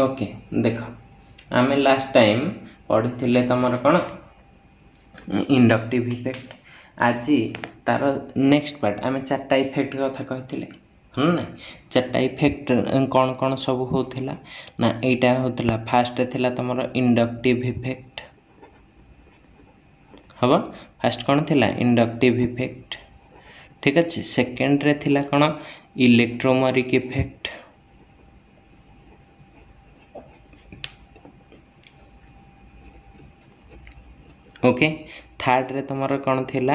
ওকে দেখ ଆମେ last time ପଢ଼ିଥିଲେ ତୁମର କ'ଣ ଇଣ୍ଡକ୍ଟିଭ୍ ଇଫେକ୍ଟ ଆଜି ତା'ର ନେକ୍ସଟ ପାର୍ଟ ଆମେ ଚାରିଟା ଇଫେକ୍ଟ କଥା କହିଥିଲେ ହଁ ନା ଚାରିଟା ଇଫେକ୍ଟ କ'ଣ କ'ଣ ସବୁ ହେଉଥିଲା ନା ଏଇଟା ହେଉଥିଲା ଫାର୍ଷ୍ଟରେ ଥିଲା ତୁମର ଇଣ୍ଡକ୍ଟିଭ୍ ଇଫେକ୍ଟ ହେବ ଫାର୍ଷ୍ଟ କ'ଣ ଥିଲା ଇଣ୍ଡକ୍ଟିଭ୍ ଇଫେକ୍ଟ ଠିକ୍ ଅଛି ସେକେଣ୍ଡରେ ଥିଲା କ'ଣ ଇଲେକ୍ଟ୍ରୋମରିକ୍ ଇଫେକ୍ଟ ଓକେ ଥାର୍ଡ଼ରେ ତୁମର କ'ଣ ଥିଲା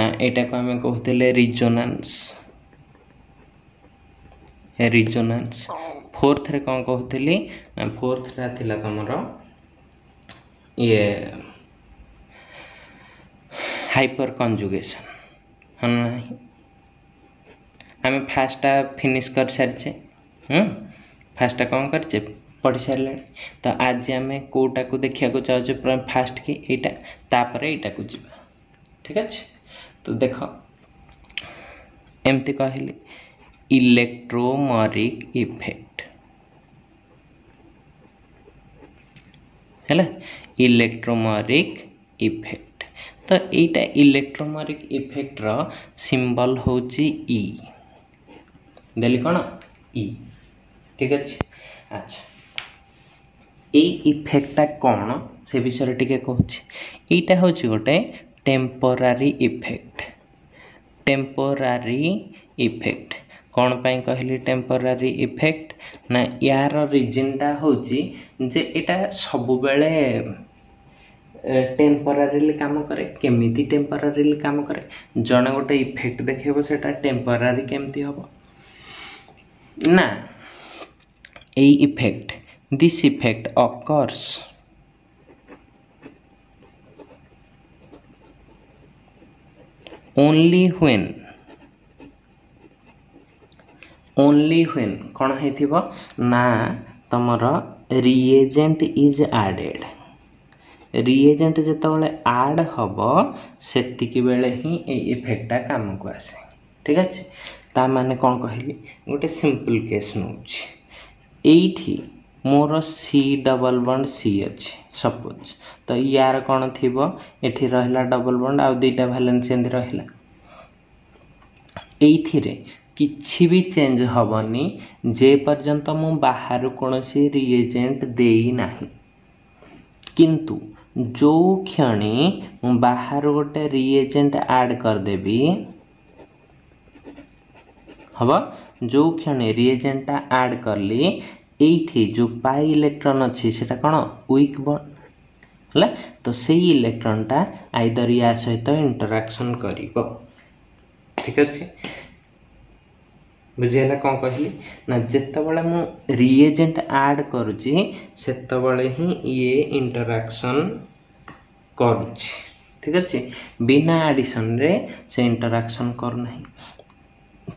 ନା ଏଇଟାକୁ ଆମେ କହୁଥିଲେ ରିଜୋନାନ୍ସ ରିଜୋନାନ୍ସ ଫୋର୍ଥରେ କ'ଣ କହୁଥିଲି ନା ଫୋର୍ଥଟା ଥିଲା ତୁମର ଇଏ ହାଇପର୍ କଞ୍ଜୁଗେସନ୍ ହଁ ନାହିଁ ଆମେ ଫାର୍ଷ୍ଟଟା ଫିନିଶ୍ କରିସାରିଛେ ଫାର୍ଷ୍ଟଟା କ'ଣ କରିଛେ ପଢ଼ି ସାରିଲାଣି ତ ଆଜି ଆମେ କେଉଁଟାକୁ ଦେଖିବାକୁ ଚାହୁଁଛୁ ଫାଷ୍ଟ କି ଏଇଟା ତାପରେ ଏଇଟାକୁ ଯିବା ଠିକ୍ ଅଛି ତ ଦେଖ ଏମିତି କହିଲି ଇଲେକ୍ଟ୍ରୋମରିକ୍ ଇଫେକ୍ଟ ହେଲା ଇଲେକ୍ଟ୍ରୋମରିକ୍ ଇଫେକ୍ଟ ତ ଏଇଟା ଇଲେକ୍ଟ୍ରୋମରିକ୍ ଇଫେକ୍ଟର ସିମ୍ବଲ୍ ହେଉଛି ଇ ଦେଲି କ'ଣ ଇ ଠିକ୍ ଅଛି ଆଚ୍ଛା এই ইফেক্টটা কণ সে বিষয়ে টিকে কুচি এইটা হচ্ছে গোটে টেম্পোরারি ইফেক্ট টেম্পোরারি ইফেক্ট কণ পাই কহিলি টেম্পোরারি ইফেক্ট না ইয়ার রিজনটা হচ্ছে যে এটা সবুবেলে টেম্পোরারিলি কাম করে কেমিতি টেম্পোরারিলি কাম করে জনে গোটে ইফেক্ট দেখাইব সেটা টেম্পোরারি কেমতি হব না এই effect this effect occurs. only when only when କ'ଣ ହେଇଥିବ ନା ତୁମର ରିଏଜେଣ୍ଟ ଇଜ୍ ଆଡ଼େଡ଼୍ ରିଏଜେଣ୍ଟ ଯେତେବେଳେ ଆଡ଼୍ ହେବ ସେତିକି ବେଳେ ହିଁ ଏଇ ଇଫେକ୍ଟଟା କାମକୁ ଆସେ ଠିକ୍ ଅଛି ତା ମାନେ କ'ଣ କହିଲି ଗୋଟେ ସିମ୍ପଲ୍ କେସ୍ ନେଉଛି ଏଇଠି मोर सी डबल बंड सी अच्छे सपोज तो यार कौन थी ये रहा डबल बंड आईटा भैलेन्स एम रहा ये किसी भी चेंज हेनी जेपर्यंत मु बाहर कौन सी रिएजेंट देना किंतु जो क्षण बाहर गोटे रिएजेट आड करदेवि हाँ जो क्षण रिएजेंटा आड कली जो पाई इलेक्ट्रॉन अच्छे से कौन विक बंड है तो से इलेक्ट्रॉन टा आईदर या सहित इंटराक्शन कर ठीक अच्छे बुझेगा कौन कहली ना रिएजेंट आड करते ये इंटराक्शन कर ठीक अच्छे बिना आडिशन रे से इंटराक्शन करना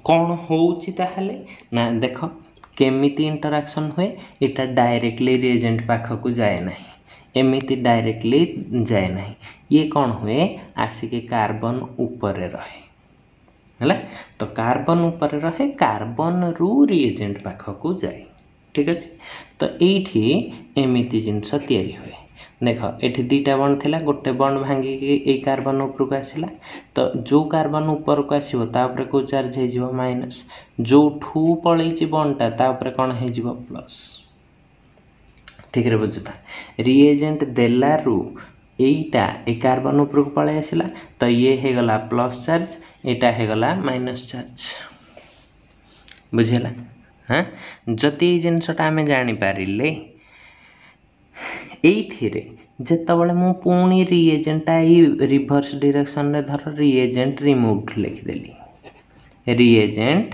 कौन हो देखो କେମିତି ଇଣ୍ଟରାକ୍ସନ୍ ହୁଏ ଏଇଟା ଡାଇରେକ୍ଟଲି ରିଏଜେଣ୍ଟ ପାଖକୁ ଯାଏ ନାହିଁ ଏମିତି ଡାଇରେକ୍ଟଲି ଯାଏ ନାହିଁ ଇଏ କ'ଣ ହୁଏ ଆସିକି କାର୍ବନ ଉପରେ ରହେ ହେଲା ତ କାର୍ବନ ଉପରେ ରହେ କାର୍ବନରୁ ରିଏଜେଣ୍ଟ ପାଖକୁ ଯାଏ ଠିକ୍ ଅଛି ତ ଏଇଠି ଏମିତି ଜିନିଷ ତିଆରି ହୁଏ ଦେଖ ଏଠି ଦୁଇଟା ବଣ୍ଡ ଥିଲା ଗୋଟେ ବଣ୍ଡ ଭାଙ୍ଗିକି ଏଇ କାର୍ବନ୍ ଉପରକୁ ଆସିଲା ତ ଯେଉଁ କାର୍ବନ୍ ଉପରକୁ ଆସିବ ତା ଉପରେ କେଉଁ ଚାର୍ଜ ହେଇଯିବ ମାଇନସ୍ ଯେଉଁଠୁ ପଳେଇଛି ବଣ୍ଡଟା ତା ଉପରେ କ'ଣ ହେଇଯିବ ପ୍ଲସ୍ ଠିକରେ ବୁଝୁଥା ରିଏଜେଣ୍ଟ ଦେଲାରୁ ଏଇଟା ଏ କାର୍ବନ୍ ଉପରକୁ ପଳେଇ ଆସିଲା ତ ଇଏ ହେଇଗଲା ପ୍ଲସ୍ ଚାର୍ଜ ଏଇଟା ହେଇଗଲା ମାଇନସ୍ ଚାର୍ଜ ବୁଝିହେଲା ହଁ ଯଦି ଏଇ ଜିନିଷଟା ଆମେ ଜାଣିପାରିଲେ ଏଇଥିରେ ଯେତେବେଳେ ମୁଁ ପୁଣି ରିଏଜେଣ୍ଟଟା ଏଇ ରିଭର୍ସ ଡିରେକ୍ସନରେ ଧର ରିଏଜେଣ୍ଟ ରିମୁଭ୍ଡ ଲେଖିଦେଲି ରିଏଜେଣ୍ଟ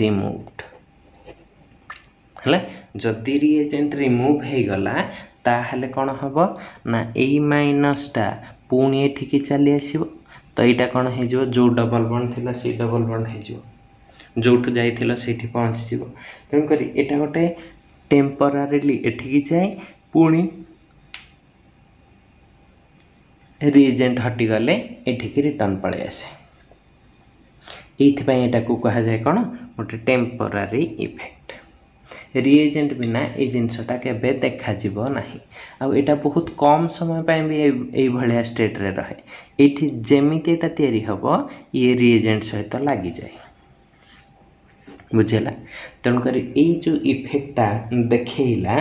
ରିମୁଭ୍ଡ ହେଲା ଯଦି ରିଏଜେଣ୍ଟ ରିମୁଭ୍ ହେଇଗଲା ତାହେଲେ କ'ଣ ହେବ ନା ଏଇ ମାଇନସ୍ଟା ପୁଣି ଏଠିକି ଚାଲି ଆସିବ ତ ଏଇଟା କ'ଣ ହେଇଯିବ ଯେଉଁ ଡବଲ୍ ବଣ୍ଡ ଥିଲା ସେଇ ଡବଲ୍ ବଣ୍ଡ ହେଇଯିବ ଯେଉଁଠୁ ଯାଇଥିଲ ସେଇଠି ପହଞ୍ଚିଯିବ ତେଣୁକରି ଏଇଟା ଗୋଟେ ଟେମ୍ପରାରିଲି ଏଠିକି ଯାଏ ପୁଣି রিজেন্ট হটিগলে এঠিকি রিটর্ন পড়ে আসে এইপাই এটা কুহযায় কোণ গোটে টেম্পোরারি ইফেক্ট ରିଏଜେଣ୍ଟ ବିନା ଏଇ ଜିନିଷଟା କେବେ ଦେଖାଯିବ ନାହିଁ ଆଉ ଏଇଟା ବହୁତ କମ୍ ସମୟ ପାଇଁ ବି ଏଇଭଳିଆ ଷ୍ଟେଟ୍ରେ ରହେ ଏଇଠି ଯେମିତି ଏଇଟା ତିଆରି ହେବ ଇଏ ରିଏଜେଣ୍ଟ ସହିତ ଲାଗିଯାଏ ବୁଝିହେଲା ତେଣୁକରି ଏଇ ଯେଉଁ ଇଫେକ୍ଟଟା ଦେଖେଇଲା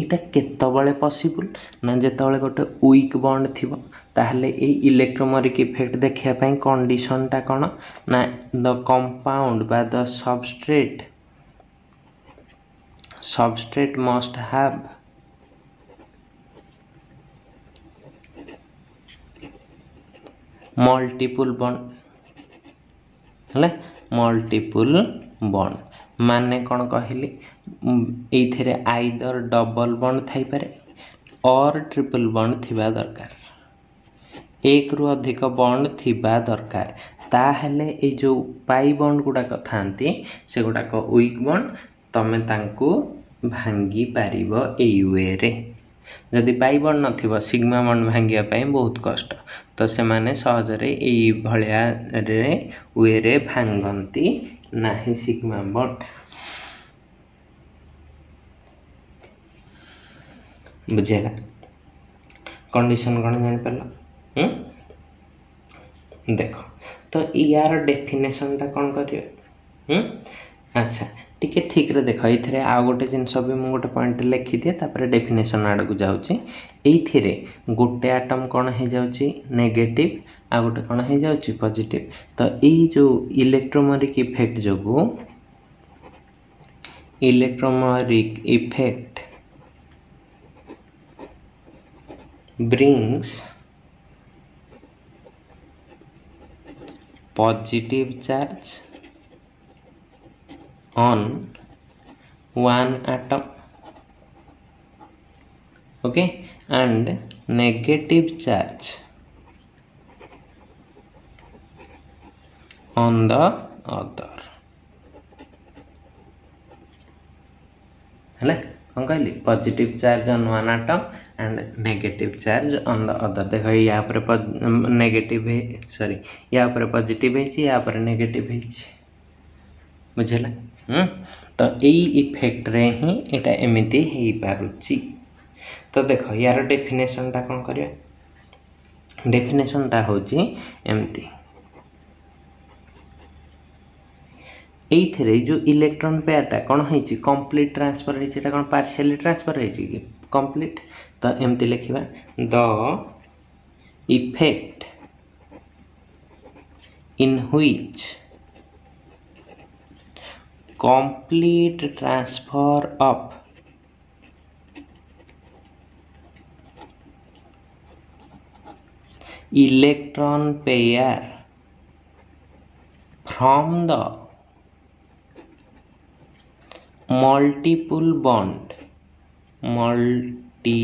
ଏଇଟା କେତେବେଳେ ପସିବୁଲ୍ ନା ଯେତେବେଳେ ଗୋଟେ ୱିକ୍ ବଣ୍ଡ ଥିବ ତା'ହେଲେ ଏଇ ଇଲେକ୍ଟ୍ରୋମୋରିକ୍ ଇଫେକ୍ଟ ଦେଖିବା ପାଇଁ କଣ୍ଡିସନଟା କ'ଣ ନା ଦ କମ୍ପାଉଣ୍ଡ ବା the substrate substrate must have multiple bond multiple bond ମାନେ କ'ଣ କହିଲି ଏଇଥିରେ ଆଇଦର୍ ଡବଲ୍ ବଣ୍ଡ୍ ଥାଇପାରେ ଅର୍ ଟ୍ରିପଲ୍ ବଣ୍ଡ୍ ଥିବା ଦରକାର ଏକରୁ ଅଧିକ ବଣ୍ଡ୍ ଥିବା ଦରକାର ତାହେଲେ ଏଇ ଯେଉଁ ପାଇ ବଣ୍ଡ୍ ଗୁଡ଼ାକ ଥାନ୍ତି ସେଗୁଡ଼ାକ ୱିକ୍ ବଣ୍ଡ୍ ତମେ ତାଙ୍କୁ ଭାଙ୍ଗିପାରିବ ଏଇ ୱେରେ ଯଦି ପାଇ ବଣ୍ଡ୍ ନଥିବ ସିଗ୍ମା ବଣ୍ଡ୍ ଭାଙ୍ଗିବା ପାଇଁ ବହୁତ କଷ୍ଟ ତ ସେମାନେ ସହଜରେ ଏଇ ଭଳିଆରେ ୱେରେ ଭାଙ୍ଗନ୍ତି ନାହିଁ ସିଗ୍ମା ବଟ୍ ବୁଝିହେଲା କଣ୍ଡିସନ୍ କ'ଣ ଜାଣିପାରିଲ ଦେଖ ତ ୟାର ଡେଫିନେସନ୍ଟା କ'ଣ କରିବେ ଆଚ୍ଛା ଟିକେ ଠିକ୍ରେ ଦେଖ ଏଇଥିରେ ଆଉ ଗୋଟେ ଜିନିଷ ବି ମୁଁ ଗୋଟେ ପଏଣ୍ଟ ଲେଖିଦିଏ ତାପରେ ଡେଫିନେସନ୍ ଆଡ଼କୁ ଯାଉଛି ଏଇଥିରେ ଗୋଟେ ଆଟମ୍ କ'ଣ ହେଇଯାଉଛି ନେଗେଟିଭ୍ ଆଉ ଗୋଟେ କ'ଣ ହେଇଯାଉଛି ପଜିଟିଭ୍ ତ ଏଇ ଯେଉଁ ଇଲେକ୍ଟ୍ରୋମୋରିକ୍ ଇଫେକ୍ଟ ଯୋଗୁଁ electromeric effect brings positive charge on one atom okay and negative charge on the other hale कौन कहली positive charge on one atom and negative charge on the other देख यहाँ पर नेगेटिव सॉरी यहाँ पर positive है negative है ବୁଝିଲା ତ ଏଇ ଇଫେକ୍ଟରେ ହିଁ ଏଇଟା ଏମିତି ହେଇପାରୁଛି ତ ଦେଖ ୟାର ଡେଫିନେସନ୍ଟା କ'ଣ କରିବା ଡେଫିନେସନ୍ଟା ହେଉଛି ଏମିତି এইথিরে যে ইলেকট্রন পেয়ারটা কোণ হয়েছে কমপ্লিট ট্রান্সফর হয়েছে এটা কোণ পার্সিয়ালি ট্রান্সফর হয়েছে কি কমপ্লিট তো এমতি লিখবা the effect in which complete transfer of electron pair from the multiple bond multi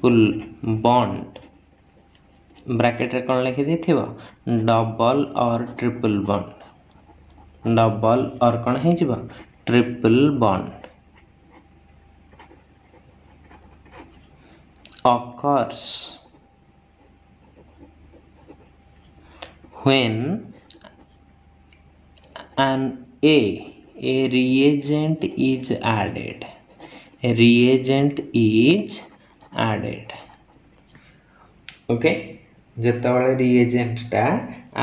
पुल बंड ब्राकेट रे कौन थी डबल और ट्रिपल बंड ଡବଲ୍ ଅର୍ କ'ଣ ହେଇଯିବ triple bond occurs when an a a reagent is added a reagent is added okay ଯେତେବେଳେ ରିଏଜେଣ୍ଟଟା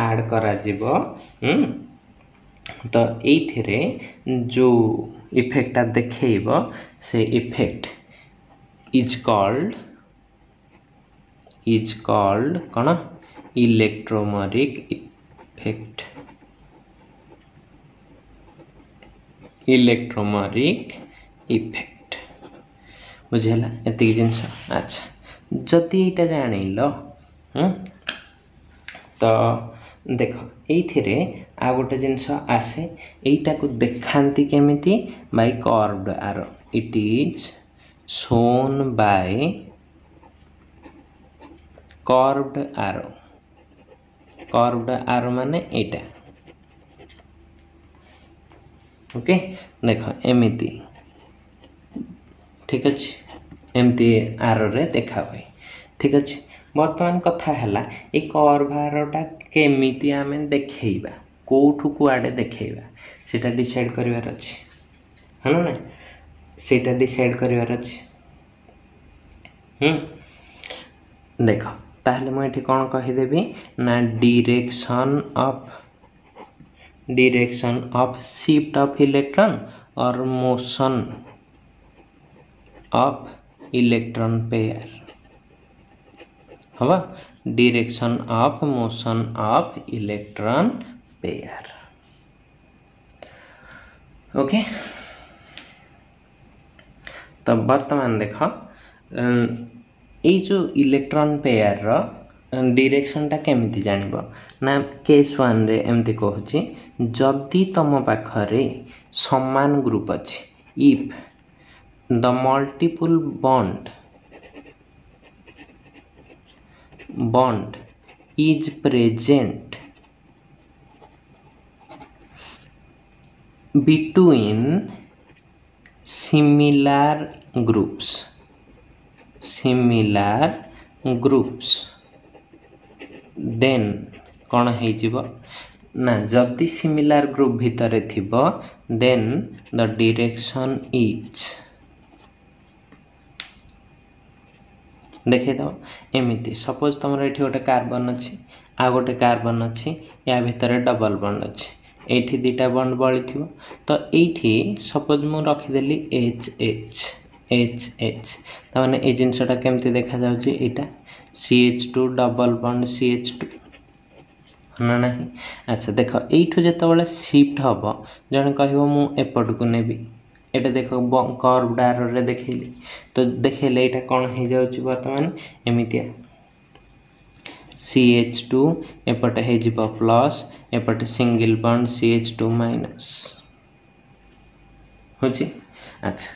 add କରାଯିବ ତ ଏଇଥିରେ ଯେଉଁ ଇଫେକ୍ଟଟା ଦେଖେଇବ ସେ effect is called is called କ'ଣ ଇଲେକ୍ଟ୍ରୋମରିକ୍ ଇଫେକ୍ଟ ଇଲେକ୍ଟ୍ରୋମରିକ୍ ଇଫେକ୍ଟ ବୁଝିହେଲା ଏତିକି ଜିନିଷ ଆଚ୍ଛା ଯଦି ଏଇଟା ଜାଣିଲ ତ ଦେଖ ଏଇଥିରେ ଆଉ ଗୋଟେ ଜିନିଷ ଆସେ ଏଇଟାକୁ ଦେଖାନ୍ତି କେମିତି by curved arrow it is shown by curved arrow curved arrow ମାନେ ଏଇଟା ଓକେ ଦେଖ ଏମିତି ଠିକ୍ ଅଛି ଏମିତି ଆରରେ ଦେଖା ହୁଏ ଠିକ୍ ଅଛି ବର୍ତ୍ତମାନ କଥା ହେଲା ଏଇ କର୍ଭ ଆରଟା କେମିତି ଆମେ ଦେଖେଇବା कौट कौ आड़े देखा सीटा डिसाइड कर सीटा डिसाइड करार देख ताली मुझे कौन कहीदेवी ना direction of direction of shift of electron और मोशन अफ इलेक्ट्रॉन पेयर हवा direction of motion of electron pair okay तब वर्तमान देख এই যে ইলেকট্রন পেয়ারর ডিরেকশনটা কেমিতি জাଣିব না কেস ওয়ানরে এমতি কହୁଛି ଯଦି ତମ ପାଖରେ ସମାନ ଗ୍ରୁପ୍ ଅଛି if the multiple bond bond is present between similar groups similar groups then कौन है जीव ना जब दी similar group ଭିତରେ ଥିବ then the direction is ଦେଖେଇଦେବ ଏମିତି ସପୋଜ୍ ତୁମର ଏଠି ଗୋଟେ କାର୍ବନ୍ ଅଛି ଆଉ ଗୋଟେ କାର୍ବନ୍ ଅଛି ୟା ଭିତରେ ଡବଲ୍ बन अच्छी ଏଇଠି ଦୁଇଟା ବଣ୍ଡ ବଳିଥିବ ତ ଏଇଠି ସପୋଜ୍ ମୁଁ ରଖିଦେଲି ଏଚ୍ ଏଚ୍ ଏଚ୍ ଏଚ୍ ତାମାନେ ଏଇ ଜିନିଷଟା କେମିତି ଦେଖାଯାଉଛି ଏଇଟା C H two double bond C H two ନା ନାହିଁ ଆଚ୍ଛା ଦେଖ ଏଇଠୁ ଯେତେବେଳେ ସିଫ୍ଟ ହେବ ଜଣେ କହିବ ମୁଁ ଏପଟକୁ ନେବି ଏଇଟା ଦେଖ କର୍ଭ ଡାରରେ ଦେଖେଇଲି ତ ଦେଖେଇଲେ ଏଇଟା କ'ଣ ହେଇଯାଉଛି ବର୍ତ୍ତମାନ ଏମିତିଆ सी एच टू एपट हेज बा plus एपट single bond C H two minus হচ্ছে আচ্ছা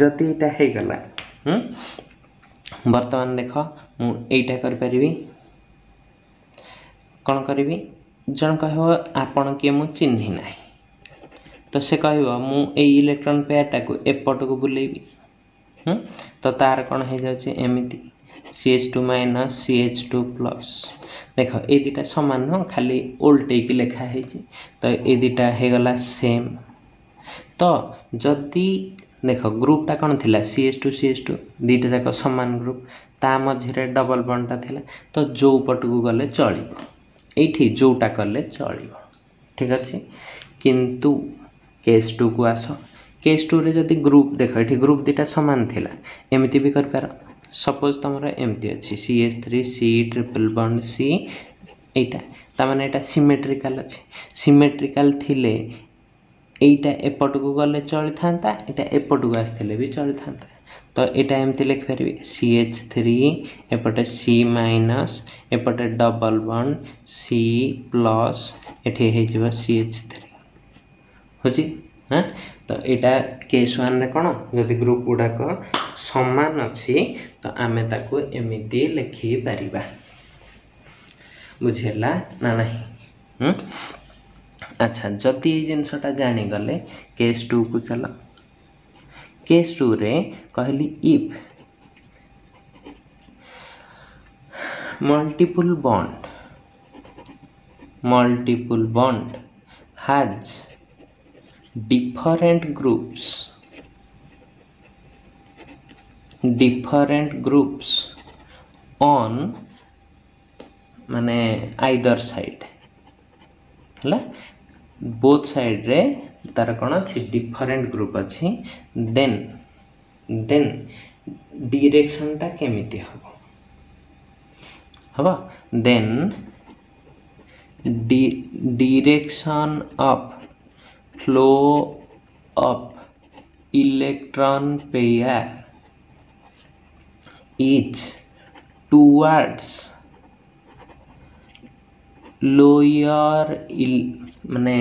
যদি এটা হয়ে গলা হুম বর্তমান দেখ মু এইটা করি পারিবি কোন করিবি জন কহিব আপন কি মু চিহ্নি নাই তো সে কহিব মু এই ইলেকট্রন পেয়ারটাকে এপটকু বুলেইবি হুম তো তার কোন হয়ে যাচ্ছে এমিতি C H two minus C H two plus দেখ এই দুইটা সমান নহ খালি ওল্টেইকি লেখা হয়েছে তো এই দুইটা হয়ে গলা সেম তো যদি দেখ গ্রুপটা কোণ লা C S two C S two দুইটা যাক সমান গ্রুপ তা মঝিরে ডবল বন্ডটা লা তো যৌ পটকু গলে চলব এইটি যৌটা কলে চলব ঠিক আছে কিন্তু কেস টু কু আস কেস টুরে যদি গ্রুপ দেখ এটি গ্রুপ দুইটা সমান লা এমিতি বি করিপার সপোজ তোমার এমতি অছি C S three C triple bond C এইটা তার মানে এটা সিমেট্রিকাল আছে সিমেট্রিকাল থিলে এইটা এপটকু গলে চলিথান্তা এটা এপটকু আসলে বি চলিথান্তা তো এটা এমতি লিখিপারি সি এচ থ্রি এপটে সি মাইনস এপটে ডবল বন্ড সি প্লস এটি হয়ে যাব সি এচ থ্রি হচ্ছে হ্যাঁ তো এটা কেস ওয়ান রে কোণ যদি গ্রুপ গুড়াক সমান অছি ତ ଆମେ ତାକୁ ଏମିତି ଲେଖିପାରିବା ବୁଝିହେଲା ନା ନାହିଁ ଆଚ୍ଛା ଯଦି ଏଇ ଜିନିଷଟା ଜାଣିଗଲେ କେସ୍ ଟୁକୁ ଚାଲ କେସ୍ ଟୁରେ କହିଲି if multiple bond multiple bond has different groups different groups on মানে ଆଇଦର ସାଇଡ୍ ହେଲା ବୋଥ୍ ସାଇଡ୍ରେ ତାର କ'ଣ ଅଛି ଡିଫରେଣ୍ଟ ଗ୍ରୁପ୍ ଅଛି ଦେନ୍ ଦେନ୍ ଡିରେକ୍ସନ୍ଟା କେମିତି ହେବ ହେବ then direction of flow of electron pair is towards lower ইল মানে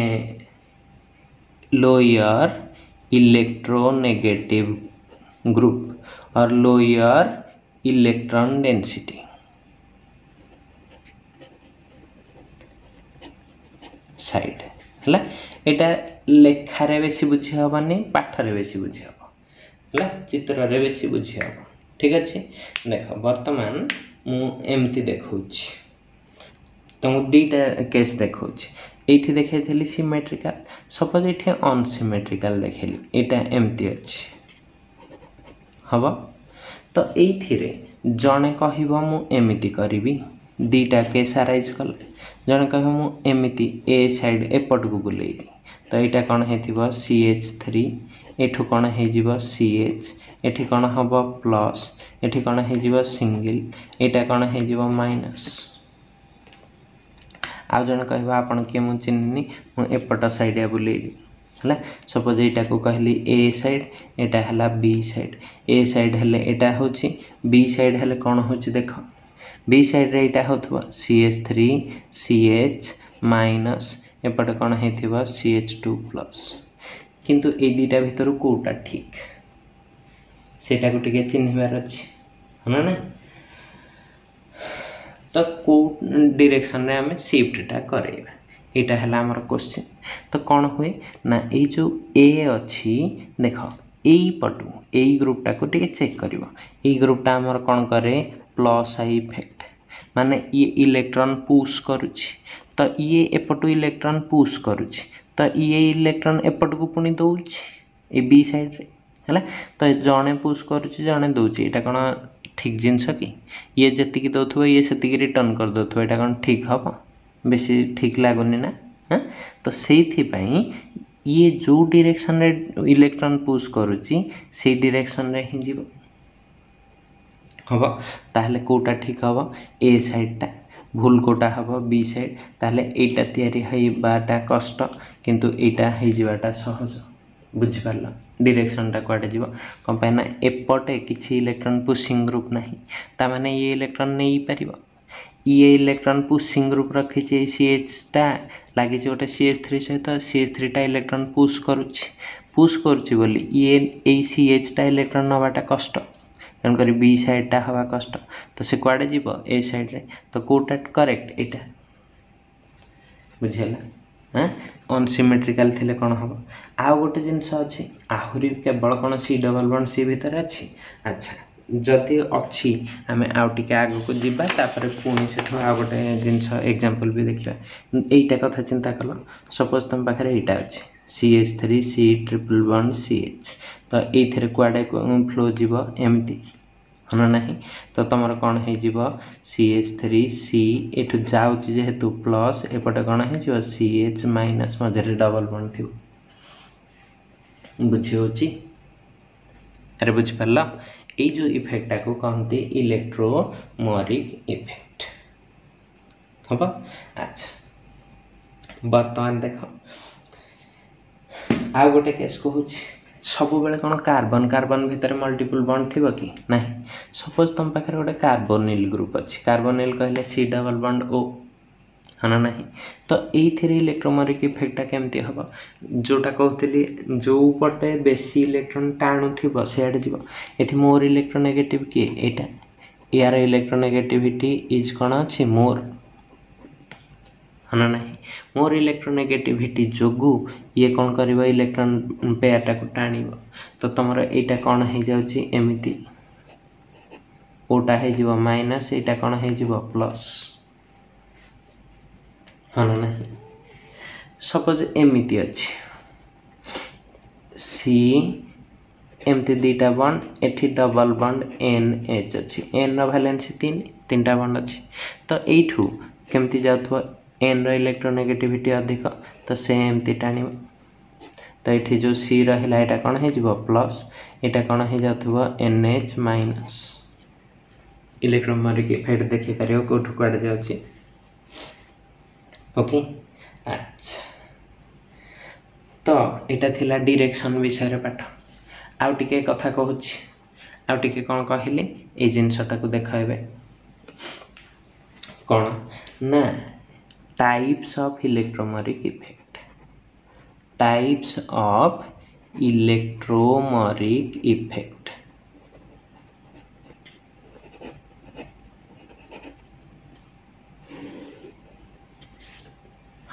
লোয়ার ইলেকট্রোনেগেটিভ গ্রুপ আর লোয়ার ইলেকট্রন ডেন্সিটি ସାଇଡ଼୍ ହେଲା ଏଇଟା ଲେଖାରେ ବେଶୀ ବୁଝି ହେବନି ପାଠରେ ବେଶୀ ବୁଝି ହେବ ହେଲା ଚିତ୍ରରେ ବେଶୀ ବୁଝି ହେବ ঠিক আছে দেখ বর্তমান ମୁଁ ଏମିତି ଦେଖାଉଛି ତୁମକୁ ଦୁଇଟା କେସ୍ ଦେଖାଉଛି ଏଇଠି ଦେଖାଇଥିଲି ସିମେଟ୍ରିକାଲ୍ ସପୋଜ୍ ଏଠି ଅନସିମେଟ୍ରିକାଲ୍ ଦେଖାଇଲି ଏଇଟା ଏମିତି ଅଛି ହେବ ତ ଏଇଥିରେ ଜଣେ କହିବ ମୁଁ ଏମିତି କରିବି ଦୁଇଟା କେସ୍ ଆରାଇଜ୍ କଲେ ଜଣେ କହିବ ମୁଁ ଏମିତି ଏ ସାଇଡ଼୍ ଏପଟକୁ ବୁଲେଇଲି ତ ଏଇଟା କ'ଣ ହେଇଥିବ ସି ଏଚ୍ ଥ୍ରୀ ଏଠୁ କ'ଣ ହେଇଯିବ ସି ଏଚ୍ ଏଠି କ'ଣ ହେବ ପ୍ଲସ୍ ଏଠି କ'ଣ ହେଇଯିବ ସିଙ୍ଗିଲ୍ ଏଇଟା କ'ଣ ହେଇଯିବ ମାଇନସ୍ ଆଉ ଜଣେ କହିବ ଆପଣ କିଏ ମୁଁ ଚିହ୍ନିନି ମୁଁ ଏପଟ ସାଇଡ଼୍ଆ ବୁଲେଇଲି ହେଲା ସପୋଜ୍ ଏଇଟାକୁ କହିଲି ଏ ସାଇଡ଼୍ ଏଇଟା ହେଲା ବି ସାଇଡ଼୍ ଏ ସାଇଡ଼୍ ହେଲେ ଏଇଟା ହେଉଛି ବି ସାଇଡ଼୍ ହେଲେ କ'ଣ ହେଉଛି ଦେଖ ବି ସାଇଡ଼୍ରେ ଏଇଟା ହେଉଥିବ C H three C H minus ଏପଟେ କ'ଣ ହେଇଥିବ ସି ଏଚ୍ ଟୁ ପ୍ଲସ୍ କିନ୍ତୁ ଏଇ ଦୁଇଟା ଭିତରୁ କେଉଁଟା ଠିକ୍ ସେଇଟାକୁ ଟିକେ ଚିହ୍ନିବାର ଅଛି ହଁ ନା ତ କେଉଁ ଡିରେକ୍ସନ୍ରେ ଆମେ ସିଫ୍ଟଟା କରେଇବା ଏଇଟା ହେଲା ଆମର କୋଶ୍ଚିନ୍ ତ କ'ଣ ହୁଏ ନା ଏଇ ଯେଉଁ ଏ ଅଛି ଦେଖ ଏଇ ପଟୁ ଏଇ ଗ୍ରୁପ୍ଟାକୁ ଟିକେ ଚେକ୍ କରିବ ଏଇ ଗ୍ରୁପ୍ଟା ଆମର କ'ଣ କରେ ପ୍ଲସ୍ ଆଇ ଇଫେକ୍ଟ ମାନେ ଇଏ ଇଲେକ୍ଟ୍ରନ୍ ପୁସ୍ କରୁଛି ତ ଇଏ ଏପଟୁ ଇଲେକ୍ଟ୍ରନ୍ ପୁସ୍ କରୁଛି ତ ଇଏ ଇଲେକ୍ଟ୍ରନ୍ ଏପଟକୁ ପୁଣି ଦେଉଛି ଏ ବି ସାଇଡ଼୍ରେ ହେଲା ତ ଜଣେ ପୁସ୍ କରୁଛି ଜଣେ ଦେଉଛି ଏଇଟା କ'ଣ ଠିକ୍ ଜିନିଷ କି ଇଏ ଯେତିକି ଦେଉଥିବ ଇଏ ସେତିକି ରିଟର୍ଣ୍ଣ କରିଦେଉଥିବ ଏଇଟା କ'ଣ ଠିକ୍ ହେବ ବେଶୀ ଠିକ୍ ଲାଗୁନି ନା ହଁ ତ ସେଇଥିପାଇଁ ଇଏ ଯେଉଁ ଡିରେକ୍ସନ୍ରେ ଇଲେକ୍ଟ୍ରନ୍ ପୁସ୍ କରୁଛି ସେଇ ଡିରେକ୍ସନ୍ରେ ହିଁ ଯିବ ହେବ ତାହେଲେ କେଉଁଟା ଠିକ୍ ହେବ ଏ ସାଇଡ଼୍ଟା ଭୁଲ କେଉଁଟା ହେବ ବି ସାଇଡ଼୍ ତାହେଲେ ଏଇଟା ତିଆରି ହେବାଟା କଷ୍ଟ କିନ୍ତୁ ଏଇଟା ହେଇଯିବାଟା ସହଜ ବୁଝିପାରିଲ ଡିରେକ୍ସନଟା କୁଆଡ଼େ ଯିବ କ'ଣ ପାଇଁ ନା ଏପଟେ କିଛି ଇଲେକ୍ଟ୍ରନ୍ ପୁସିଂ ଗ୍ରୁପ୍ ନାହିଁ ତାମାନେ ଇଏ ଇଲେକ୍ଟ୍ରନ୍ ନେଇପାରିବ ଇଏ ଇଲେକ୍ଟ୍ରନ୍ ପୁସିଂ ଗ୍ରୁପ୍ ରଖିଛି ଏଇ ସିଏଚ୍ଟା ଲାଗିଛି ଗୋଟେ ସିଏଚ୍ ଥ୍ରୀ ସହିତ ସିଏଚ୍ ଥ୍ରୀଟା ଇଲେକ୍ଟ୍ରନ୍ ପୁସ୍ କରୁଛି ପୁସ୍ କରୁଛି ବୋଲି ଇଏ ଏଇ ସିଏଚ୍ଟା ଇଲେକ୍ଟ୍ରନ୍ ନେବାଟା କଷ୍ଟ তেমনকরি বি সাইডটা হওয়া কষ্ট তো সে কুয়াড়ে যাব এই সাইড্রে তো কোটা করেক্ট এইটা বুঝিগলা হ্যাঁ ଅନସିମେଟ୍ରିକାଲ ଥିଲେ କ'ଣ ହେବ ଆଉ ଗୋଟେ ଜିନିଷ ଅଛି ଆହୁରି କେବଳ କ'ଣ ସି ଡବଲ୍ ୱାନ୍ ସି ଭିତରେ ଅଛି ଆଚ୍ଛା ଯଦି ଅଛି ଆମେ ଆଉ ଟିକେ ଆଗକୁ ଯିବା ତାପରେ ପୁଣି ସେଠୁ ଆଉ ଗୋଟେ ଜିନିଷ ଏକ୍ଜାମ୍ପଲ୍ ବି ଦେଖିବା ଏଇଟା କଥା ଚିନ୍ତା କଲ ସପୋଜ୍ ତୁମ ପାଖରେ ଏଇଟା ଅଛି C H three C triple one C H तो ये कड़े फ्लो जीव एमती है ना तो तुम कौन हो सी एच थ्री सी एट जाऊ प्लस एपटे कौन हो सी एच माइनस मझे डबल बन थ बुझी अरे बुझिपार यो इफेक्टा को कहते इलेक्ट्रोमरिक इफेक्ट हम अच्छा बर्तमान देख आ गोटे केस कह ସବୁବେଳେ କ'ଣ କାର୍ବନ୍ କାର୍ବନ୍ ଭିତରେ ମଲ୍ଟିପୁଲ୍ ବଣ୍ଡ୍ ଥିବ କି ନାହିଁ ସପୋଜ୍ ତୁମ ପାଖରେ ଗୋଟେ କାର୍ବୋନିଲ୍ ଗ୍ରୁପ୍ ଅଛି କାର୍ବୋନିଲ୍ କହିଲେ ସି ଡବଲ୍ ବଣ୍ଡ୍ ଓ ହଁ ନା ନାହିଁ ତ ଏଇଥିରେ ଇଲେକ୍ଟ୍ରୋମୋରିକ୍ ଇଫେକ୍ଟଟା କେମିତି ହେବ ଯେଉଁଟା କହୁଥିଲି ଯେଉଁ ପଟେ ବେଶୀ ଇଲେକ୍ଟ୍ରୋନ୍ ଟାଣୁଥିବ ସିଆଡ଼େ ଯିବ ଏଠି ମୋର ଇଲେକ୍ଟ୍ରୋନେଗେଟିଭ୍ କିଏ ଏଇଟା ଏହାର ଇଲେକ୍ଟ୍ରୋନେଗେଟିଭିଟି ଇଜ୍ କ'ଣ ଅଛି ମୋର ନା ନାହିଁ ମୋର ଇଲେକ୍ଟ୍ରୋନେଗେଟିଭିଟି ଯୋଗୁଁ ଇଏ କ'ଣ କରିବ ଇଲେକ୍ଟ୍ରୋନ୍ ପେୟାର୍ଟାକୁ ଟାଣିବ ତ ତୁମର ଏଇଟା କ'ଣ ହେଇଯାଉଛି ଏମିତି କେଉଁଟା ହେଇଯିବ ମାଇନସ୍ ଏଇଟା କ'ଣ ହେଇଯିବ ପ୍ଲସ୍ ହଁ ନା ନାହିଁ ସପୋଜ୍ ଏମିତି ଅଛି ସି ଏମିତି ଦୁଇଟା ବଣ୍ଡ ଏଠି ଡବଲ୍ ବଣ୍ଡ ଏନ୍ ଏଚ୍ ଅଛି ଏନ୍ର ଭାଲେନ୍ସି ତିନି ତିନିଟା ବଣ୍ଡ ଅଛି ତ ଏଇଠୁ କେମିତି ଯାଉଥିବ ଏନ୍ର ଇଲେକ୍ଟ୍ରୋନେଗେଟିଭିଟି ଅଧିକ ତ ସେ ଏମିତି ଟାଣିବ ତ ଏଠି ଯେଉଁ ସି ରହିଲା ଏଇଟା କ'ଣ ହେଇଯିବ ପ୍ଲସ୍ ଏଇଟା କ'ଣ ହେଇଯାଉଥିବ N H minus electromeric effect ଦେଖିପାରିବ କେଉଁଠୁ କୁଆଡ଼େ ଯାଉଛି ଓକେ ଆଚ୍ଛା ତ ଏଇଟା ଥିଲା ଡିରେକ୍ସନ୍ ବିଷୟରେ ପାଠ ଆଉ ଟିକେ କଥା କହୁଛି ଆଉ ଟିକେ କ'ଣ କହିଲି ଏଇ ଜିନିଷଟାକୁ ଦେଖ ଏବେ କ'ଣ ନା types of electromeric effect types of electromeric effect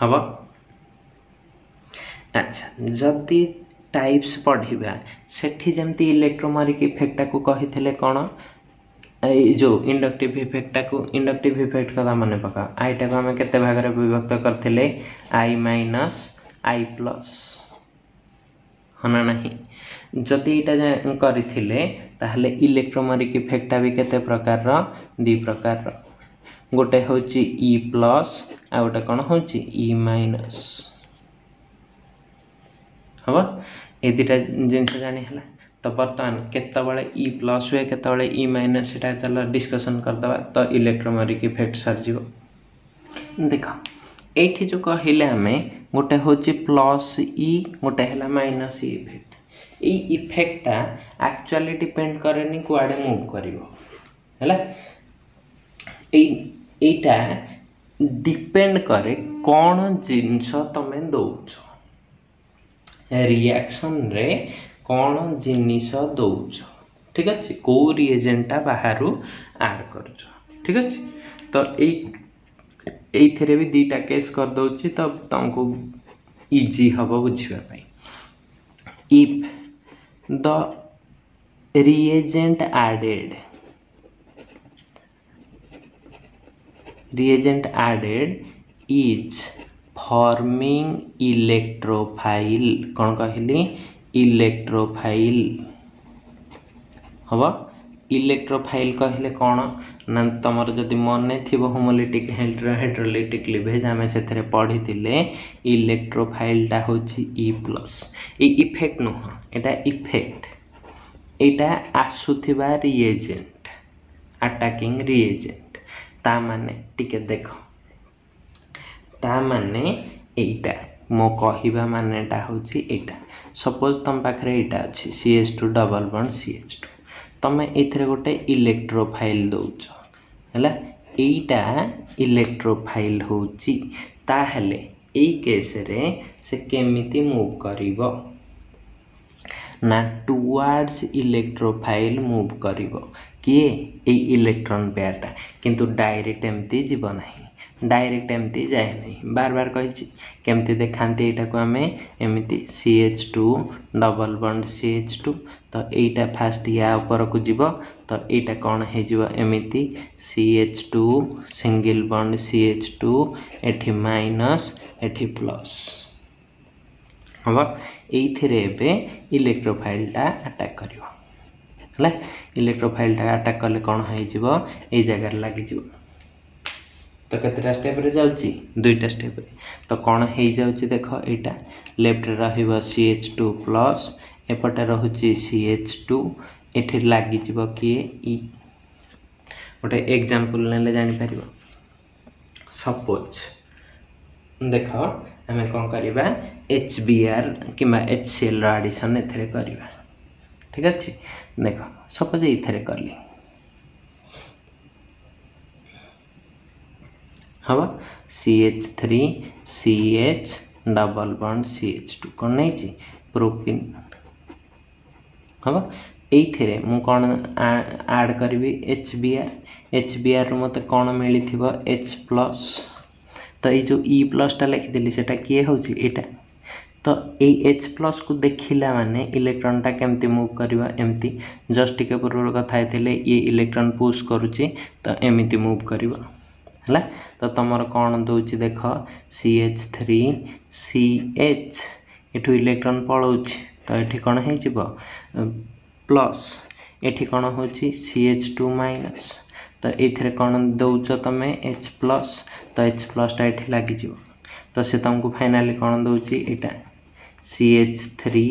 हम अच्छा जदि टाइप्स पढ़ा से इलेक्ट्रोमरिक इफेक्टा को कही कौन जो ଇଣ୍ଡକ୍ଟିଭ୍ ଇଫେକ୍ଟଟାକୁ ଇଣ୍ଡକ୍ଟିଭ୍ ଇଫେକ୍ଟ କଥା ମନେ ପକାଅ ଆଇଟାକୁ ଆମେ କେତେ ଭାଗରେ ବିଭକ୍ତ କରିଥିଲେ ଆଇ ମାଇନସ୍ ଆଇ ପ୍ଲସ୍ ହଁ ନା ନାହିଁ ଯଦି ଏଇଟା କରିଥିଲେ ତାହେଲେ ଇଲେକ୍ଟ୍ରୋମାରିକ୍ ଇଫେକ୍ଟଟା ବି କେତେ ପ୍ରକାରର ଦୁଇ ପ୍ରକାରର ଗୋଟେ ହେଉଛି ଇ ପ୍ଲସ୍ ଆଉ ଗୋଟେ କ'ଣ ହେଉଛି ଇ ମାଇନସ୍ ହେବ ଏ ଦୁଇଟା ଜିନିଷ ଜାଣି ହେଲା तो बर्तमान केतबाला इ प्लस हुए के माइनस इटा चल डिस्कसन करदे तो इलेक्ट्रोमेरिक इफेक्ट सर जीव देख ये जो कहले आम गोटे हूँ प्लस इ गोटे माइनस इ इफेक्ट इफेक्टा आकचुआली डिपेड कैनि कड़े मुव कर डिपेड कै कौन जिनस तुम दौ रिएक्शन रे କ'ଣ ଜିନିଷ ଦେଉଛ ଠିକ୍ ଅଛି କେଉଁ ରିଏଜେଣ୍ଟଟା ବାହାରୁ ଆଡ଼୍ କରୁଛ ଠିକ୍ ଅଛି ତ ଏଇ ଏଇଥିରେ ବି ଦୁଇଟା କେସ୍ କରିଦେଉଛି ତ ତୁମକୁ ଇଜି ହେବ ବୁଝିବା ପାଇଁ if the reagent added reagent added is forming electrophile କ'ଣ କହିଲି ଇଲେକ୍ଟ୍ରୋଫାଇଲ୍ ହେବ ଇଲେକ୍ଟ୍ରୋଫାଇଲ୍ କହିଲେ କ'ଣ ନା ତୁମର ଯଦି ମନେ ଥିବ ହୋମୋଲିଟିକ୍ ହାଇଡ୍ରୋଲିଟିକ୍ ଲିଭେଜ୍ ଆମେ ସେଥିରେ ପଢ଼ିଥିଲେ ଇଲେକ୍ଟ୍ରୋଫାଇଲ୍ଟା ହେଉଛି ଇ ପ୍ଲସ୍ ଏଇ ଇଫେକ୍ଟ ନୁହଁ ଏଇଟା ଇଫେକ୍ଟ ଏଇଟା ଆସୁଥିବା ରିଏଜେଣ୍ଟ ଆଟାକିଂ ରିଏଜେଣ୍ଟ ତା ମାନେ ଟିକେ ଦେଖ ତା ମାନେ ଏଇଟା ମୋ କହିବା ମାନେଟା ହେଉଛି ଏଇଟା ସପୋଜ୍ ତୁମ ପାଖରେ ଏଇଟା ଅଛି C H two double bond C H two ତୁମେ ଏଇଥିରେ ଗୋଟେ ଇଲେକ୍ଟ୍ରୋଫାଇଲ୍ ଦେଉଛ ହେଲା ଏଇଟା ଇଲେକ୍ଟ୍ରୋଫାଇଲ୍ ହେଉଛି ତାହେଲେ ଏଇ କେସ୍ରେ ସେ କେମିତି ମୁଭ୍ କରିବ ନା ଟୁୱାର୍ଡ଼ସ୍ ଇଲେକ୍ଟ୍ରୋଫାଇଲ୍ ମୁଭ୍ କରିବ କିଏ ଏଇ ଇଲେକ୍ଟ୍ରନ୍ ପେୟାରଟା କିନ୍ତୁ ଡାଇରେକ୍ଟ ଏମିତି ଯିବ ନାହିଁ ଡାଇରେକ୍ଟ ଏମିତି ଯାଏନି ବାର ବାର କହିଛି କେମିତି ଦେଖାନ୍ତି ଏଇଟାକୁ ଆମେ ଏମିତି C H two double bond C H two ତ ଏଇଟା ଫାଷ୍ଟ ୟା ଉପରକୁ ଯିବ ତ ଏଇଟା କ'ଣ ହେଇଯିବ ଏମିତି C H two single bond C H two ଏଠି ମାଇନସ୍ ଏଠି ପ୍ଲସ୍ ହେବ ଏଇଥିରେ ଏବେ ଇଲେକ୍ଟ୍ରୋଫାଇଲ୍ଟା ଆଟାକ୍ କରିବ ହେଲା ଇଲେକ୍ଟ୍ରୋଫାଇଲ୍ଟା ଆଟାକ୍ କଲେ କ'ଣ ହେଇଯିବ ଏଇ ଜାଗାରେ ଲାଗିଯିବ तो कतटा स्टेप दुईटा स्टेप तो कौन हो जा देख या लेफ्ट री एच टू प्लस एपटे रही सी एच टू ये लगे किए गोटे एक्जामपल ना जापर सपोज देख आम कौन करवा एच बी आर कि एच सी एल रडिशन एथेर ठीक अच्छे देख सपोज ये करी हवा C H three C H double one C H two कौन नहीं प्रोपिन हवा ये मुझे आड करी H B R H B R रु मत कौन मिली एच प्लस तो ये जो इ प्लसटा लिखी से किए तो ये एच प्लस को देखला मैंने इलेक्ट्रॉन टा के मुव करवा एमती जस्ट टे पूर्व कथे ये इलेक्ट्रॉन पुश करुच्ची तो एमती मुव कर ହେଲା ତ ତୁମର କ'ଣ ଦେଉଛି ଦେଖ C H three C H ଏଠୁ ଇଲେକ୍ଟ୍ରନ୍ ପଳାଉଛି ତ ଏଠି କ'ଣ ହେଇଯିବ ପ୍ଲସ୍ ଏଠି କ'ଣ ହେଉଛି ସି ଏଚ୍ ଟୁ ମାଇନସ୍ ତ ଏଇଥିରେ କ'ଣ ଦେଉଛ ତୁମେ ଏଚ୍ ପ୍ଲସ୍ ତ ଏଚ୍ ପ୍ଲସ୍ଟା ଏଠି ଲାଗିଯିବ ତ ସେ ତୁମକୁ ଫାଇନାଲି କ'ଣ ଦେଉଛି ଏଇଟା C H three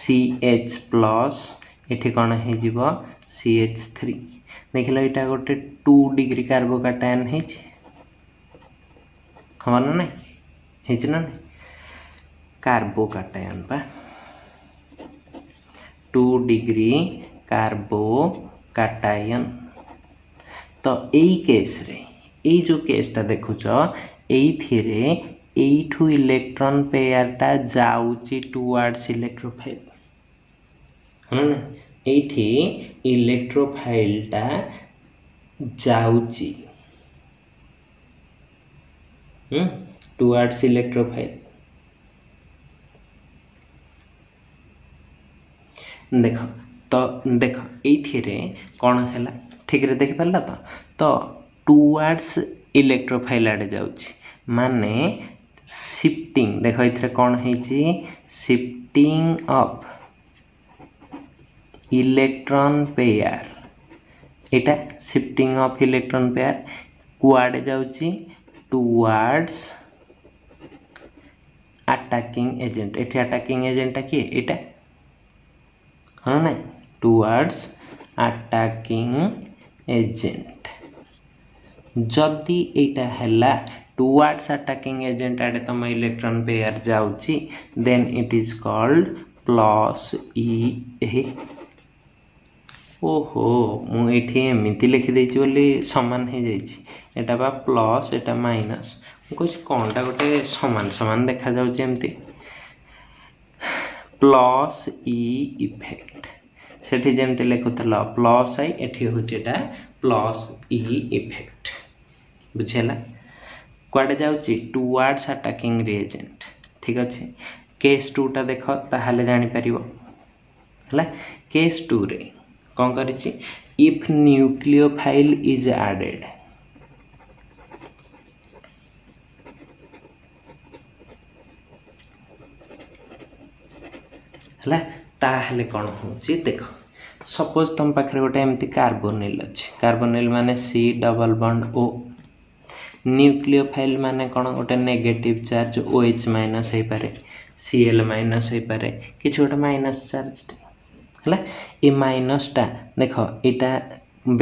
C H plus ଏଠି କ'ଣ ହେଇଯିବ ସି ଏଚ୍ ଥ୍ରୀ देख लो यहाँ गोटे टू डिग्री कार्बोकाटायन हम ना ना ହେଇଛି ନା ନାହିଁ କାର୍ବୋକାଟାୟନ୍ ବା ଟୁ ଡିଗ୍ରୀ କାର୍ବୋକାଟାୟନ୍ ତ ଏଇ କେସ୍ରେ ଏଇ ଯେଉଁ କେସ୍ଟା ଦେଖୁଛ ଏଇଥିରେ ଏଇଠୁ ଇଲେକ୍ଟ୍ରନ୍ ପେୟାର୍ଟା ଯାଉଛି ଟୁୱାର୍ଡ଼ସ୍ ଇଲେକ୍ଟ୍ରୋଫାଇଲ୍ ହେଲା ନା ଏଇଠି ଇଲେକ୍ଟ୍ରୋଫାଇଲ୍ଟା ଯାଉଛି ଟୁଆର୍ଡ଼ସ୍ ଇଲେକ୍ଟ୍ରୋଫାଇଲ୍ ଦେଖ ତ ଦେଖ ଏଇଥିରେ କ'ଣ ହେଲା ଠିକ୍ରେ ଦେଖିପାରିଲ ତ ତ ଟୁଆର୍ଡ଼ସ୍ ଇଲେକ୍ଟ୍ରୋଫାଇଲ୍ ଆଡ଼େ ଯାଉଛି ମାନେ ସିଫ୍ଟିଂ ଦେଖ ଏଥିରେ କ'ଣ ହେଇଛି ସିଫ୍ଟିଂ ଅଫ୍ ইলেকট্রন পেয়ার এটা সিফটিং অଫ୍ ইলেকট্রন পেয়ার କୁଆଡ଼େ ଯାଉଛି ଟୁୱାର୍ଡ଼ସ୍ ଆଟାକିଂ ଏଜେଣ୍ଟ ଏଠି ଆଟାକିଂ ଏଜେଣ୍ଟଟା କିଏ ଏଇଟା ହଁ ନା ଟୁୱାର୍ଡ଼ସ୍ ଆଟାକିଂ ଏଜେଣ୍ଟ ଯଦି ଏଇଟା ହେଲା ଟୁୱାର୍ଡ଼ସ୍ ଆଟାକିଂ ଏଜେଣ୍ଟ ଆଡ଼େ ତୁମ ଇଲେକ୍ଟ୍ରନ୍ ପେୟାର ଯାଉଛି then it is called plus E ଓହୋ ମୁଁ ଏଇଠି ଏମିତି ଲେଖିଦେଇଛି ବୋଲି ସମାନ ହେଇଯାଇଛି ଏଇଟା ବା ପ୍ଲସ୍ ଏଇଟା ମାଇନସ୍ ମୁଁ କହୁଛି କ'ଣଟା ଗୋଟେ ସମାନ ସମାନ ଦେଖାଯାଉଛି ଏମିତି ପ୍ଲସ୍ ଇ ଇଫେକ୍ଟ ସେଠି ଯେମିତି ଲେଖୁଥିଲ ପ୍ଲସ୍ ଆଇ ଏଠି ହେଉଛି ଏଇଟା ପ୍ଲସ୍ ଇ ଇଫେକ୍ଟ ବୁଝିହେଲା କୁଆଡ଼େ ଯାଉଛି ଟୁୱାର୍ଡ଼ସ୍ ଆଟାକିଂ ରିଏଜେଣ୍ଟ ଠିକ୍ ଅଛି କେସ୍ ଟୁଟା ଦେଖ ତାହେଲେ ଜାଣିପାରିବ ହେଲା କେସ୍ ଟୁରେ कौन कर इफ न्यूक्लियोफाइल इज आडेड है कौन हो देख सपोज तुम पाखे गोटे एमती कार्बोनिल अच्छे कार्बोनिल माने सी डबल बंड ओ न्यूक्लियोफाइल माने कौन गोटे negative charge O H minus हो पारे सी एल माइनस हो पारे कि गोटे माइनस चार्ज टे ହେଲା ଏ ମାଇନସ୍ଟା ଦେଖ ଏଇଟା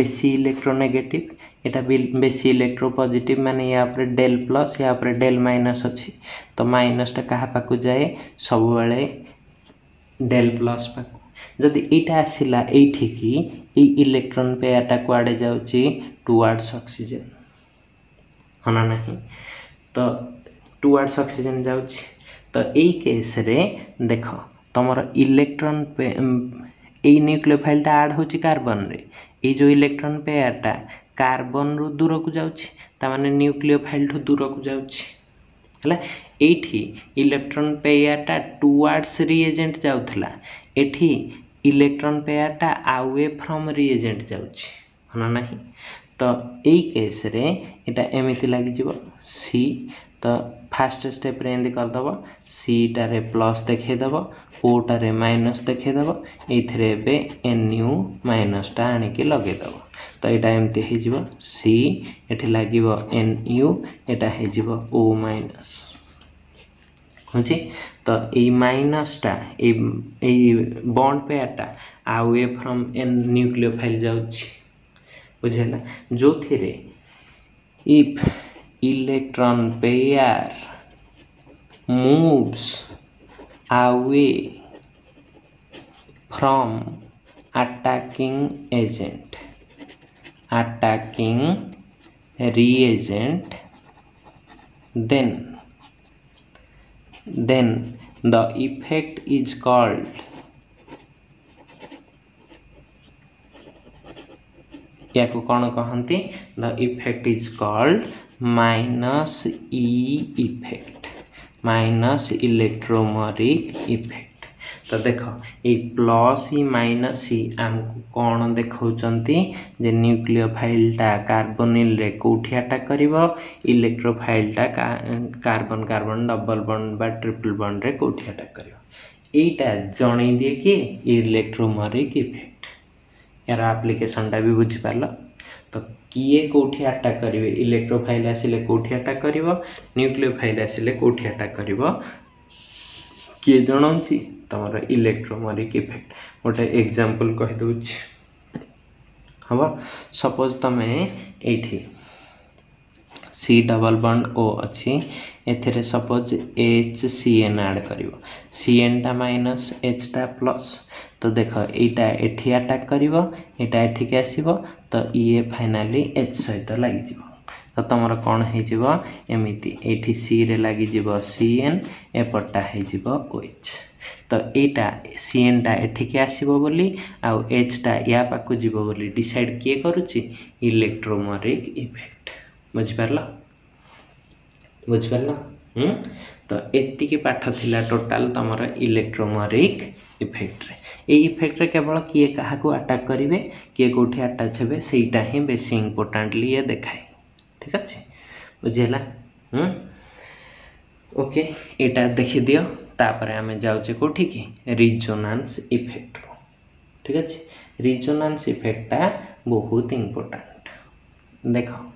ବେଶୀ ଇଲେକ୍ଟ୍ରୋନେଗେଟିଭ୍ ଏଇଟା ବି ବେଶୀ ଇଲେକ୍ଟ୍ରୋ ପଜିଟିଭ୍ ମାନେ ୟା ଉପରେ ଡେଲ୍ ପ୍ଲସ୍ ୟା ଉପରେ ଡେଲ୍ ମାଇନସ୍ ଅଛି ତ ମାଇନସ୍ଟା କାହା ପାଖକୁ ଯାଏ ସବୁବେଳେ ଡେଲ୍ ପ୍ଲସ୍ ପାଖକୁ ଯଦି ଏଇଟା ଆସିଲା ଏଇଠିକି ଏଇ ଇଲେକ୍ଟ୍ରନ୍ ପେୟାରଟା କୁଆଡ଼େ ଯାଉଛି ଟୁୱାର୍ଡ଼ସ୍ ଅକ୍ସିଜେନ୍ ହଁ ନା ନାହିଁ ତ ଟୁୱାର୍ଡ଼ସ୍ ଅକ୍ସିଜେନ୍ ଯାଉଛି ତ ଏଇ କେସ୍ରେ ଦେଖ ତୁମର ଇଲେକ୍ଟ୍ରନ୍ এই ନ୍ୟୁକ୍ଲିଓଫାଇଲ୍ଟା ଆଡ଼୍ ହେଉଛି କାର୍ବନରେ ଏଇ ଯେଉଁ ଇଲେକ୍ଟ୍ରନ୍ ପେୟାର୍ଟା କାର୍ବନରୁ ଦୂରକୁ ଯାଉଛି ତା'ମାନେ ନ୍ୟୁକ୍ଲିଓଫାଇଲ୍ଠୁ ଦୂରକୁ ଯାଉଛି ହେଲା ଏଇଠି ଇଲେକ୍ଟ୍ରନ୍ ପେୟାର୍ଟା ଟୁୱାର୍ଡ଼ସ୍ ରିଏଜେଣ୍ଟ ଯାଉଥିଲା ଏଠି ଇଲେକ୍ଟ୍ରନ୍ ପେୟାର୍ଟା ଆୱେ ଫ୍ରମ୍ ରିଏଜେଣ୍ଟ ଯାଉଛି ମନେ ନାହିଁ ତ ଏଇ କେସ୍ରେ ଏଇଟା ଏମିତି ଲାଗିଯିବ ସି ତ ଫାଷ୍ଟ ଷ୍ଟେପ୍ରେ ଏମିତି କରିଦେବ ସିଟାରେ ପ୍ଲସ୍ ଦେଖେଇଦେବ ଓଟାରେ ମାଇନସ୍ ଦେଖେଇଦେବ ଏଇଥିରେ ଏବେ ଏନ୍ ୟୁ ମାଇନସ୍ଟା ଆଣିକି ଲଗେଇଦେବ ତ ଏଇଟା ଏମିତି ହେଇଯିବ ସି ଏଠି ଲାଗିବ ଏନ୍ ୟୁ ଏଇଟା ହେଇଯିବ ଓ ମାଇନସ୍ ହେଉଛି ତ ଏଇ ମାଇନସ୍ଟା ଏଇ ଏଇ ବଣ୍ଡ ପେୟାରଟା ଆଉ ଏ ଫ୍ରମ୍ ଏନ୍ ନ୍ୟୁକ୍ଲିଓ ଫାଇଲ୍ ଯାଉଛି বুঝলেন না যৌথিরে if electron pair moves away from attacking agent attacking reagent then then the effect is called याकू कौन कहती the effect is called minus E effect minus electromeric effect तो देख ये प्लस ही minus ही आमको कौन देखते जे न्यूक्लियोफाइलटा कार्बोनिल रे कौटी आटाक कर इलेक्ट्रोफाइलटा कार्बन कार्बन डबल बंड बा ट्रिपल बंड रे कौटी आटाक कर यहीटा जन दिए कि इलेक्ट्रोमरिक इफेक्ट यार आप्लिकेसन टा भी बुझिपार तो किए कौटी आटाक् करेंगे इलेक्ट्रोफाइल आसे कौटी आटाक् कर न्यूक्लियोफाइल आसे कौटी आटाक् कर किए जनाऊँच तुम इलेक्ट्रोमरिक इफेक्ट गोटे एग्जाम्पल कहीदे हाँ सपोज तुम्हें ये सी डबल बंड ओ अच्छी ଏଥିରେ suppose H C N add କରିବ ସି ଏନ୍ଟା ମାଇନସ୍ ଏଚ୍ଟା ପ୍ଲସ୍ ତ ଦେଖ ଏଇଟା ଏଠି ଆଟାକ୍ କରିବ ଏଇଟା ଏଠିକି ଆସିବ ତ ଇଏ ଫାଇନାଲି ଏଚ୍ ସହିତ ଲାଗିଯିବ ତ ତୁମର କ'ଣ ହେଇଯିବ ଏମିତି ଏଇଠି ସିରେ ଲାଗିଯିବ ସି ଏନ୍ ଏପଟଟା ହେଇଯିବ ଓ ଏଚ୍ ତ ଏଇଟା ସି ଏନ୍ଟା ଏଠିକି ଆସିବ ବୋଲି ଆଉ ଏଚ୍ଟା ୟା ପାଖକୁ ଯିବ ବୋଲି ଡିସାଇଡ଼୍ କିଏ କରୁଛି ଇଲେକ୍ଟ୍ରୋମୋରିକ୍ ଇଫେକ୍ଟ ବୁଝିପାରିଲ ବୁଝିପାରିଲ ତ ଏତିକି ପାଠ ଥିଲା ଟୋଟାଲ୍ ତୁମର ଇଲେକ୍ଟ୍ରୋମୋରିକ୍ ଇଫେକ୍ଟରେ ଏଇ ଇଫେକ୍ଟରେ କେବଳ କିଏ କାହାକୁ ଆଟାକ୍ କରିବେ କିଏ କେଉଁଠି ଆଟାଚ୍ ହେବେ ସେଇଟା ହିଁ ବେଶୀ ଇମ୍ପୋର୍ଟାଣ୍ଟଲି ଇଏ ଦେଖାଏ ଠିକ୍ ଅଛି ବୁଝିହେଲା ଓକେ ଏଇଟା ଦେଖିଦିଅ ତାପରେ ଆମେ ଯାଉଛେ କେଉଁଠିକି ରିଜୋନାନ୍ସ ଇଫେକ୍ଟକୁ ଠିକ୍ ଅଛି ରିଜୋନାନ୍ସ ଇଫେକ୍ଟଟା ବହୁତ ଇମ୍ପୋର୍ଟାଣ୍ଟ ଦେଖ